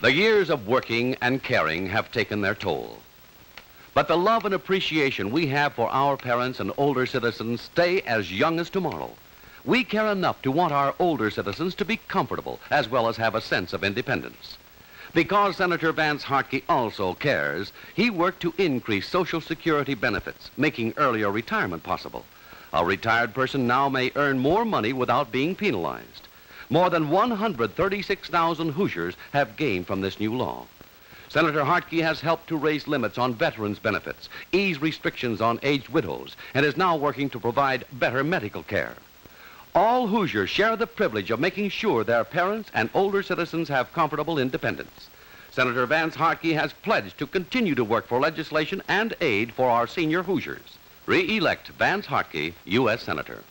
The years of working and caring have taken their toll. But the love and appreciation we have for our parents and older citizens stay as young as tomorrow. We care enough to want our older citizens to be comfortable as well as have a sense of independence. Because Senator Vance Hartke also cares, he worked to increase Social Security benefits, making earlier retirement possible. A retired person now may earn more money without being penalized. More than 136,000 Hoosiers have gained from this new law. Senator Hartke has helped to raise limits on veterans' benefits, ease restrictions on aged widows, and is now working to provide better medical care. All Hoosiers share the privilege of making sure their parents and older citizens have comfortable independence. Senator Vance Hartke has pledged to continue to work for legislation and aid for our senior Hoosiers. Re-elect Vance Hartke, U.S. Senator.